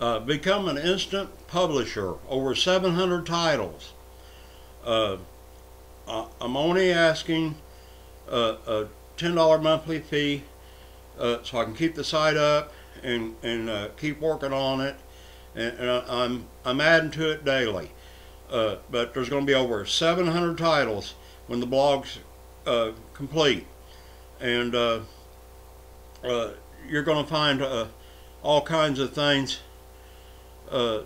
Uh, become an instant publisher, over 700 titles. Uh, I- I'm only asking a, a $10 monthly fee uh, so I can keep the site up and, and uh, keep working on it. And, and I, I'm, I'm adding to it daily. Uh, but there's going to be over 700 titles when the blog's uh, complete. And uh, uh, you're going to find uh, all kinds of things uh,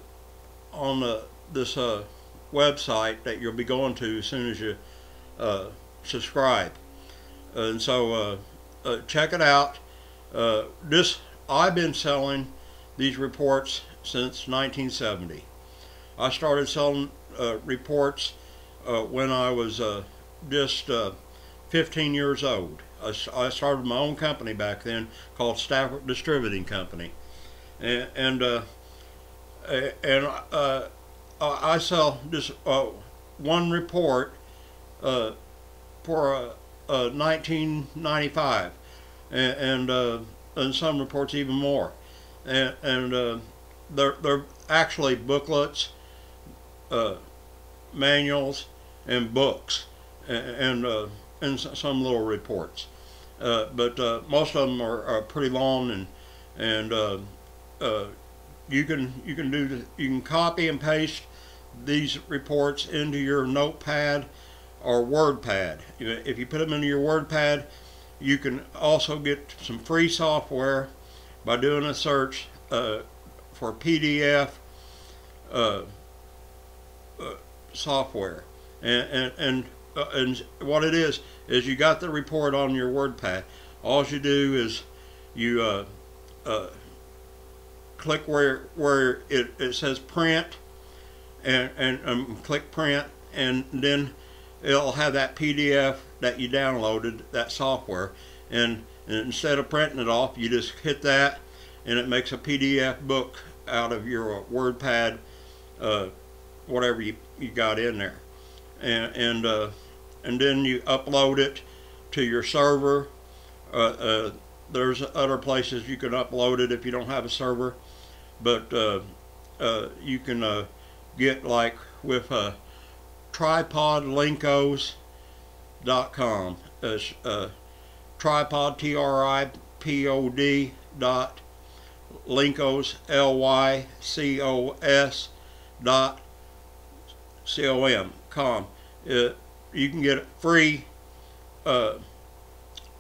on the, this uh, website that you'll be going to as soon as you uh, subscribe. And so uh, uh, check it out. Uh, this I've been selling these reports since 1970. I started selling uh, reports uh, when I was uh, just uh, 15 years old. I, started my own company back then called Stafford Distributing Company, and, and uh, and uh, I saw just uh, one report uh, for uh, uh, 1995, and and, uh, and some reports even more, and and uh, they're they're actually booklets, uh, manuals, and books, and uh, and some little reports, uh, but uh, most of them are, are pretty long and and uh, uh, you can you can do the, you can copy and paste these reports into your notepad or WordPad. If you put them into your WordPad, you can also get some free software by doing a search uh, for PDF uh, uh, software. And and and, uh, and what it is is you got the report on your WordPad. All you do is you uh, uh, click where where it, it says print and, and um, click print and then it'll have that PDF that you downloaded that software. And, and instead of printing it off you just hit that and it makes a PDF book out of your WordPad uh, whatever you, you got in there. And and uh, and then you upload it to your server. Uh, uh, there's other places you can upload it if you don't have a server but uh, uh, you can uh, get like with uh, tripodlycos.com. It's uh, tripod, T R I P O D dot lycos, L Y C O S dot C O M, com. Uh, you can get free uh,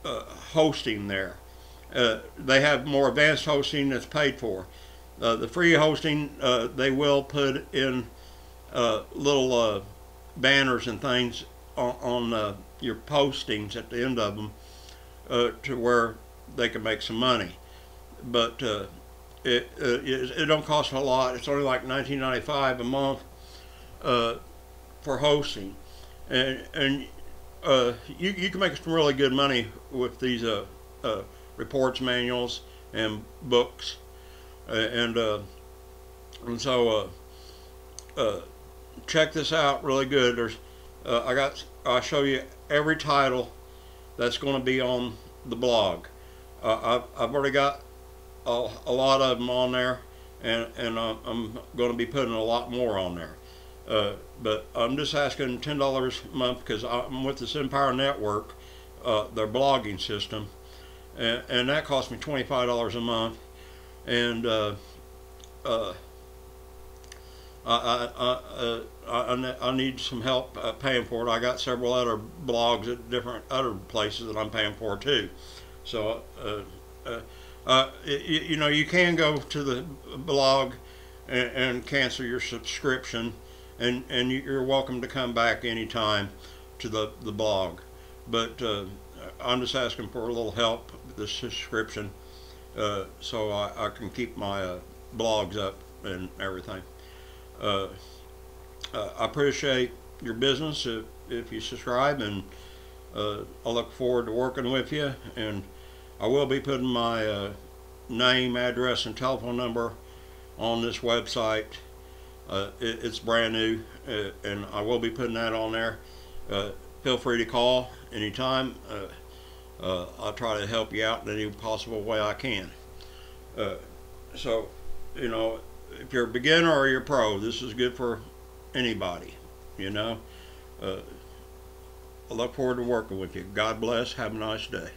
uh, hosting there. Uh, they have more advanced hosting that's paid for. Uh, the free hosting, uh, they will put in uh, little uh, banners and things on, on uh, your postings at the end of them uh, to where they can make some money. But it, it it don't cost a lot. It's only like 19.95 a month for hosting, and and you you can make some really good money with these reports, manuals, and books, and uh, and so uh, uh, check this out really good. There's I got I'll show you every title that's going to be on the blog. I've I've already got a, a lot of them on there, and and I'm going to be putting a lot more on there. Uh, but I'm just asking ten dollars a month because I'm with this Empire Network, uh, their blogging system, and, and that cost me twenty five dollars a month, and uh, uh, I, I, I, uh, I, I ne- I need some help uh, paying for it. I got several other blogs at different other places that I'm paying for too. So, uh, uh, uh, y- y- you know, you can go to the blog and, and cancel your subscription, and, and you- you're welcome to come back anytime to the, the blog. But uh, I'm just asking for a little help with the subscription uh, so I, I can keep my uh, blogs up and everything. Uh, uh, I appreciate your business if, if you subscribe, and uh, I look forward to working with you. And I will be putting my uh, name, address, and telephone number on this website. It, it's brand new, and I will be putting that on there. Feel free to call anytime. Uh, I'll try to help you out in any possible way I can. Uh, so, you know, if you're a beginner or you're pro, this is good for anybody. You know. Uh, I look forward to working with you. God bless. Have a nice day.